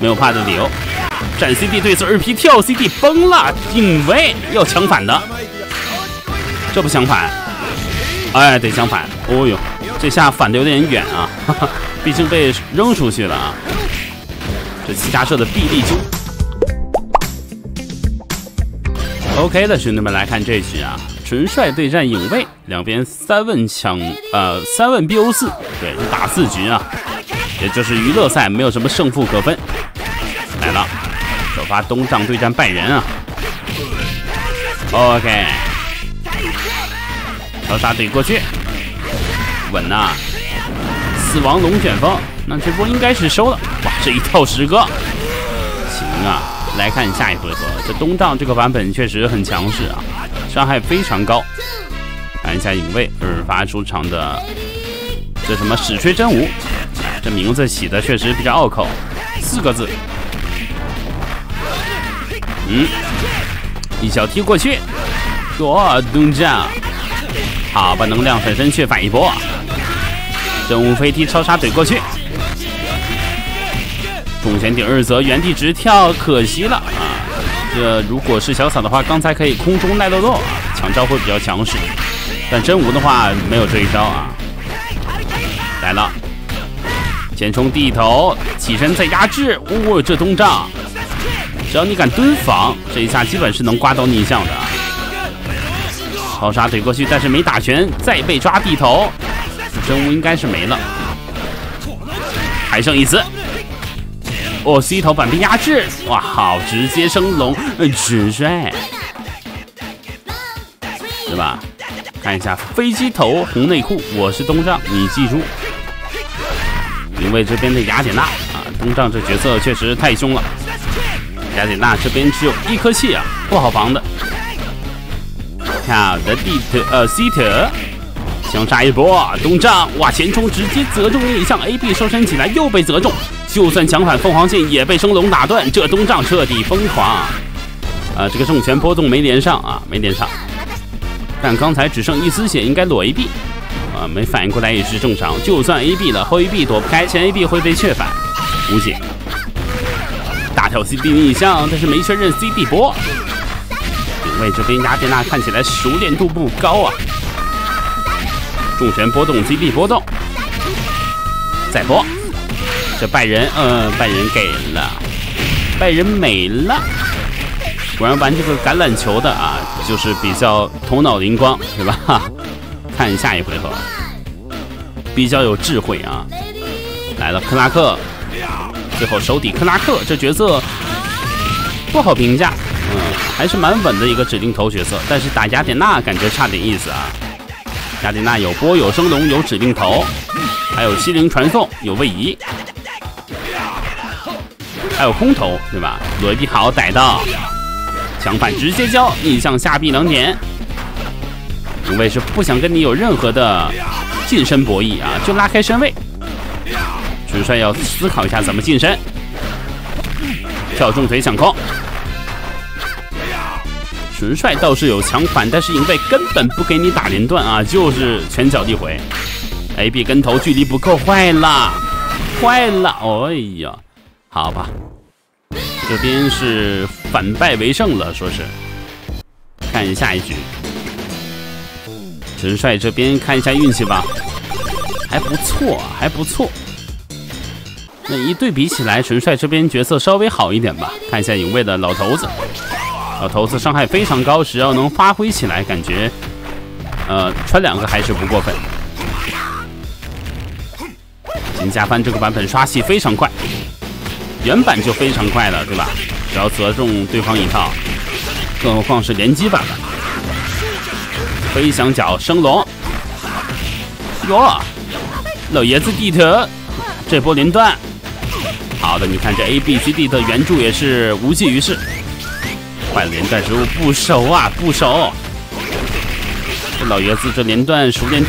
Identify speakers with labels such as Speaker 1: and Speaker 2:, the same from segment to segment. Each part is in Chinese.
Speaker 1: 没有怕的理由。站 CD 对刺二 P 跳 CD 崩了，影卫要抢反的，这不相反，哎，得相反。哦呦，这下反的有点远啊，哈哈，毕竟被扔出去了啊。这七家社的臂力揪。OK 的兄弟们来看这局啊，纯帅对战影卫，两边三问抢，呃，三问 BO 四，对，打四局啊，也就是娱乐赛，没有什么胜负可分。来了。首发东丈对战拜仁啊，OK，超杀怼过去，稳呐！死亡龙卷风，那这波应该是收了。哇，这一套十个，行啊！来看下一回合，这东丈这个版本确实很强势啊，伤害非常高。看一下影卫二发出场的这什么史吹真武，这名字起的确实比较拗口，四个字。嗯，一脚踢过去，哇，东丈，好，把能量粉身去反一波，真无飞踢超杀怼过去，重拳顶二则原地直跳，可惜了啊！这如果是小草的话，刚才可以空中耐豆豆啊，抢招会比较强势，但真无的话没有这一招啊。来了，前冲地头，起身再压制，哇，这东丈。只要你敢蹲防，这一下基本是能刮到逆向的。超杀怼过去，但是没打全，再被抓地头，真武应该是没了。还剩一次，哦，C 头板被压制，哇，好，直接升龙，直帅，对吧？看一下飞机头红内裤，我是东丈，你记住。因为这边的雅典娜啊，东丈这角色确实太凶了。雅典娜这边只有一颗气啊，不好防的。好的，地特呃西特，想杀一波东丈，哇，前冲直接责中逆向 A B 收身起来又被责中，就算抢反凤凰线也被升龙打断，这东丈彻底疯狂。啊，这个重拳波动没连上啊，没连上。但刚才只剩一丝血，应该裸 A B，啊，没反应过来也是正常。就算 A B 了，后 A B 躲不开，前 A B 会被确反，无解。大跳 CD 逆向，但是没确认 CD 波。影卫这边雅典娜看起来熟练度不高啊。重拳波动，CD 波动，再波。这拜仁，嗯，拜仁给了，拜仁没了。果然玩这个橄榄球的啊，就是比较头脑灵光，是吧？看下一回合，比较有智慧啊。来了，克拉克。最后手底克拉克这角色不好评价，嗯，还是蛮稳的一个指定头角色，但是打雅典娜感觉差点意思啊。雅典娜有波有升龙有指定头，还有西灵传送有位移，还有空投对吧？罗伊好逮到，相反直接交逆向下臂能点，因为是不想跟你有任何的近身博弈啊，就拉开身位。纯帅要思考一下怎么近身，跳重腿抢空。纯帅倒是有抢反，但是影卫根本不给你打连段啊，就是拳脚递回。A B 跟头距离不够，坏了，坏了！哎呀，好吧，这边是反败为胜了，说是。看下一局，陈帅这边看一下运气吧，还不错，还不错。那一对比起来，陈帅这边角色稍微好一点吧。看一下影卫的老头子，老头子伤害非常高，只要能发挥起来，感觉呃穿两个还是不过分。金加翻这个版本刷戏非常快，原版就非常快了，对吧？只要责中对方一套，更何况是联机版的。飞翔脚升龙，哟，老爷子地特这波连段。好的，你看这 A B C D 的援助也是无济于事。坏连段失误不熟啊，不熟。这老爷子这连段熟练度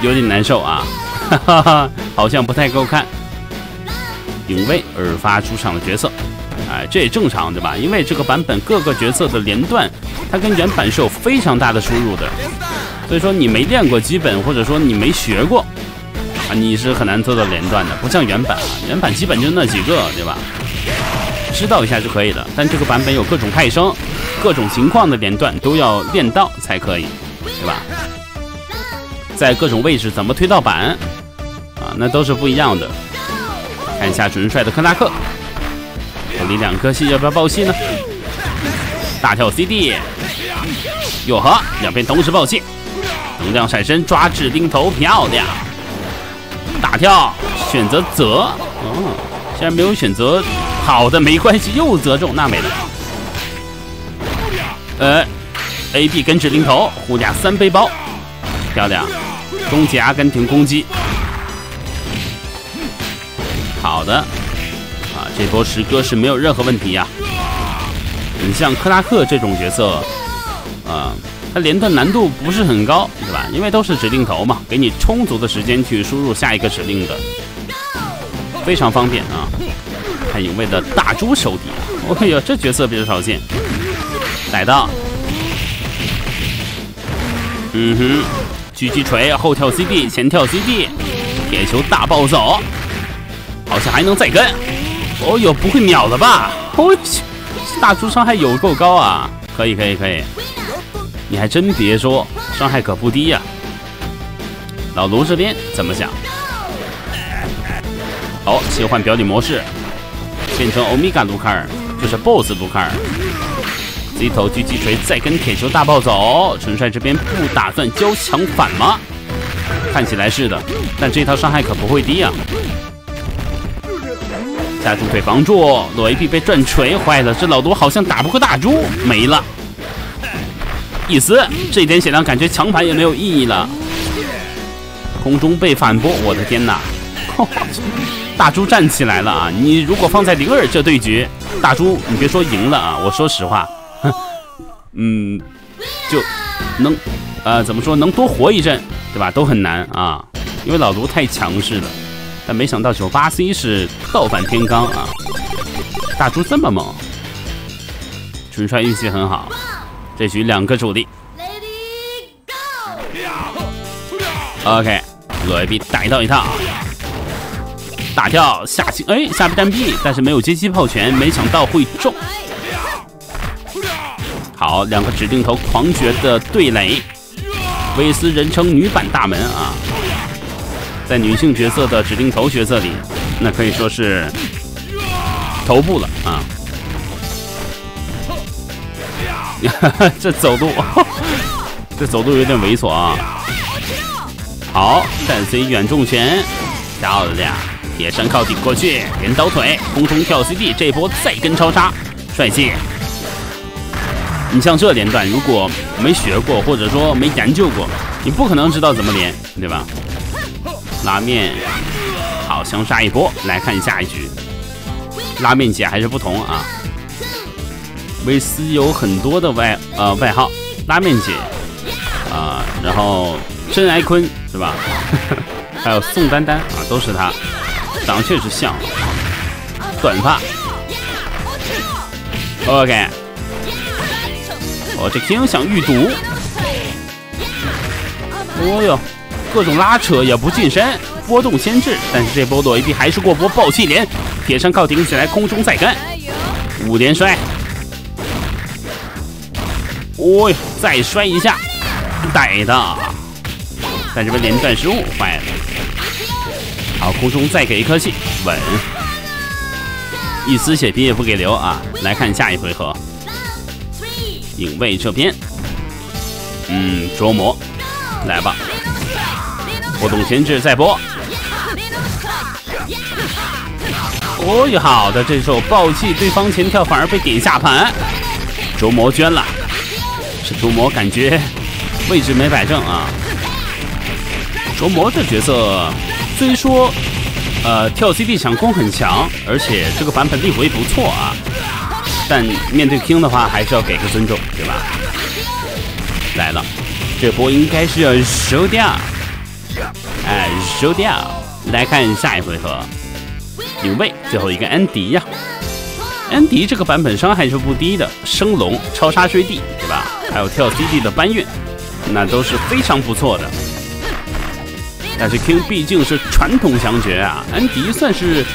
Speaker 1: 有点难受啊，哈哈哈，好像不太够看。影卫耳发出场的角色，这也正常对吧？因为这个版本各个角色的连段，它跟原版是有非常大的出入的。所以说你没练过基本，或者说你没学过。啊，你是很难做到连段的，不像原版啊，原版基本就那几个，对吧？知道一下就可以了。但这个版本有各种派生，各种情况的连段都要练到才可以，对吧？在各种位置怎么推到板啊，那都是不一样的。看一下主人帅的克拉克，里两颗星要不要爆气呢？大跳 CD，哟呵，两边同时爆气，能量闪身抓指定头，漂亮！大跳选择泽，哦，现在没有选择，好的没关系，又择中，那没了。呃，A B 跟指令头，护甲三背包，漂亮！终结阿根廷攻击。好的，这波十哥是没有任何问题呀。你像克拉克这种角色，啊，他连段难度不是很高，对吧？因为都是指令头嘛，给你充足的时间去输入下一个指令的，非常方便啊。看影卫的大猪手底，哎呦，这角色比较少见。逮到，嗯哼，狙击锤后跳 CD，前跳 CD，铁球大暴走。好像还能再跟，哦呦，不会秒了吧？我去，大猪伤害有够高啊！可以可以可以，你还真别说，伤害可不低呀。老卢这边怎么想？好，切换表里模式，变成欧米伽卢卡尔，就是 BOSS 卢卡尔。Z 头狙击锤再跟铁球大暴走，纯帅这边不打算交强反吗？看起来是的，但这套伤害可不会低啊。下猪腿防住，裸 A P 被转锤坏了。这老卢好像打不过大猪，没了。意思，这点血量感觉强反也没有意义了。空中被反驳，我的天哪！大猪站起来了啊！你如果放在灵儿这对局，大猪你别说赢了啊，我说实话，嗯，就能呃怎么说能多活一阵，对吧？都很难啊，因为老卢太强势了。但没想到九八 C 是倒反天罡啊！大猪这么猛，纯帅运气很好。这局两个主力，OK，罗 A B 逮到一套，大跳下棋，哎，下臂站臂，但是没有接机炮拳，没想到会中。好，两个指定头狂绝的对垒，威斯人称女版大门啊！在女性角色的指定头角色里，那可以说是头部了啊！这走路，这走路有点猥琐啊！好，战 C 远重拳，漂亮！铁山靠顶过去，镰刀腿，空中跳 CD，这波再跟超杀，帅气！你像这连段，如果没学过或者说没研究过，你不可能知道怎么连，对吧？拉面，好，相杀一波。来看下一局，拉面姐还是不同啊。威斯有很多的外呃外号，拉面姐啊，然后真爱坤是吧？还有宋丹丹啊，都是她，长得确实像。短发，OK。哦，这 King 想预毒。哦哟。各种拉扯也不近身，波动先至，但是这波躲一避还是过波爆气连，铁山靠顶起来，空中再干，五连摔，哦哟，再摔一下，逮的，但这边连段失误坏了，好，空中再给一颗气，稳，一丝血皮也不给留啊！来看下一回合，影卫这边，嗯，琢磨，来吧。活动前置再播。哦哟，好的，这时候暴气，对方前跳反而被点下盘，捉魔捐了。这捉魔感觉位置没摆正啊。捉魔这角色虽说呃跳 CD 抢攻很强，而且这个版本力回不错啊，但面对 King 的话还是要给个尊重，对吧？来了，这波应该是要收掉。哎，收掉！来看下一回合，影卫最后一个安迪呀。安迪这个版本伤害是不低的，升龙、超杀追地，对吧？还有跳 CD 的搬运，那都是非常不错的。但是 King 毕竟是传统强决啊，安迪算是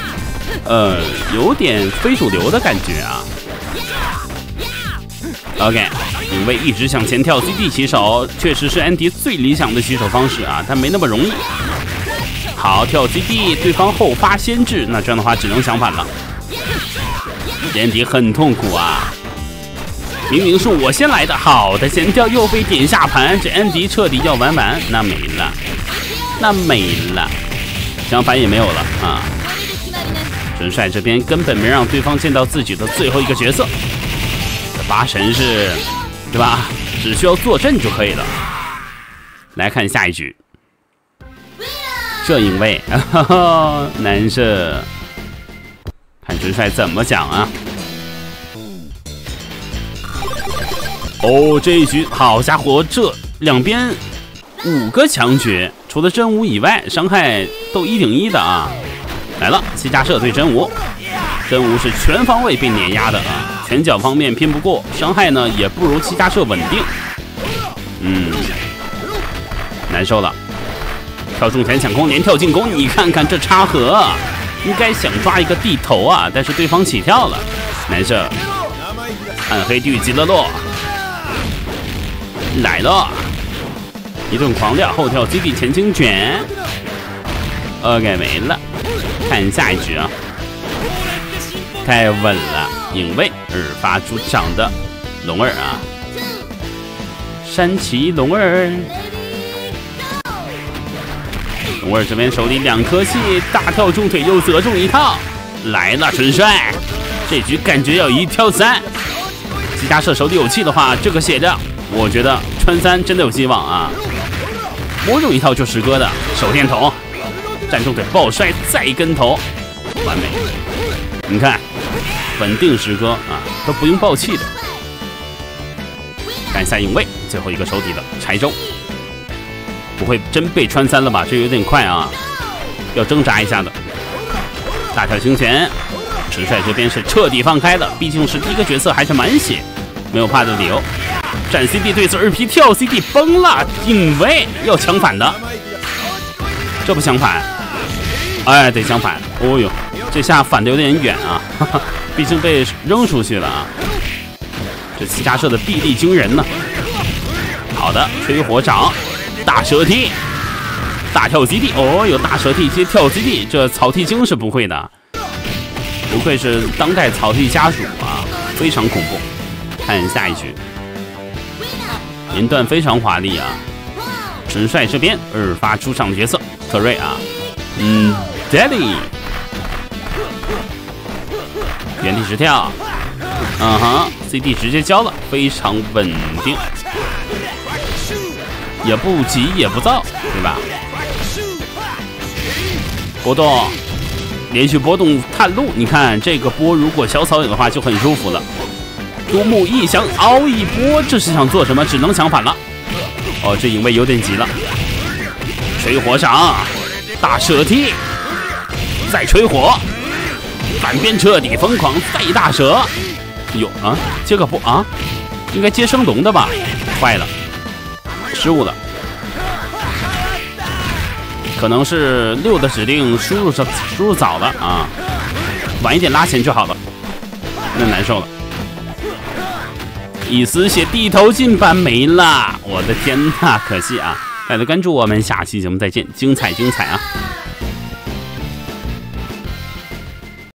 Speaker 1: 呃有点非主流的感觉啊。OK，影卫一直向前跳 CD 起手，确实是安迪最理想的起手方式啊，但没那么容易。好，跳 CD，对方后发先至，那这样的话只能相反了。安迪很痛苦啊，明明是我先来的，好的先跳又被点下盘，这安迪彻底要玩完，那没了，那没了，相反也没有了啊。纯帅这边根本没让对方见到自己的最后一个角色。这八神是，对吧？只需要坐镇就可以了。来看下一局，这影卫，难射。看直帅怎么讲啊？哦，这一局好家伙，这两边五个强角，除了真武以外，伤害都一顶一的啊！来了，七加射对真武，真武是全方位被碾压的啊！拳脚方面拼不过，伤害呢也不如七加射稳定。嗯，难受了。跳重拳抢空连跳进攻，你看看这插合，应该想抓一个地头啊，但是对方起跳了，难受。暗黑地狱极乐洛来了，一顿狂撂后跳 CD 前倾卷，OK 没了。看下一局啊。太稳了，影卫二发出场的龙儿啊，山崎龙儿，龙儿这边手里两颗气，大跳重腿又折中一套，来了纯帅，这局感觉要一跳三，吉加射手里有气的话，这个血量，我觉得穿三真的有希望啊，摸中一套就十哥的手电筒，站重腿爆摔再跟头，完美，你看。稳定十哥啊，都不用爆气的。看一下影卫最后一个手底的柴州，不会真被穿三了吧？这有点快啊，要挣扎一下的。大跳清拳，陈帅这边是彻底放开了，毕竟是第一个角色，还是满血，没有怕的理由。斩 CD 对刺二 P 跳 CD 崩了，影卫要相反的，这不相反，哎，得相反。哦呦，这下反的有点远啊。哈哈。毕竟被扔出去了啊！这七加射的臂力惊人呢。好的，吹火掌，大蛇踢，大跳 CD。哦，有大蛇踢接跳 CD，这草剃精是不会的。不愧是当代草剃家属啊，非常恐怖。看下一局，连段非常华丽啊！神帅这边二发出场的角色特瑞啊，嗯，Daddy。原地直跳，嗯哼，CD 直接交了，非常稳定，也不急也不躁，对吧？波动，连续波动探路，你看这个波，如果小草有的话就很舒服了。多目一想凹一波，这是想做什么？只能抢反了。哦，这影卫有点急了，吹火掌，大射踢，再吹火。反边彻底疯狂，再大蛇，哟啊，接个不啊，应该接升龙的吧？坏了，失误了，可能是六的指令输入是输入早了啊，晚一点拉前就好了，那难受了，一丝血地头进板没了，我的天呐，可惜啊！大家关注我们，下期节目再见，精彩精彩啊！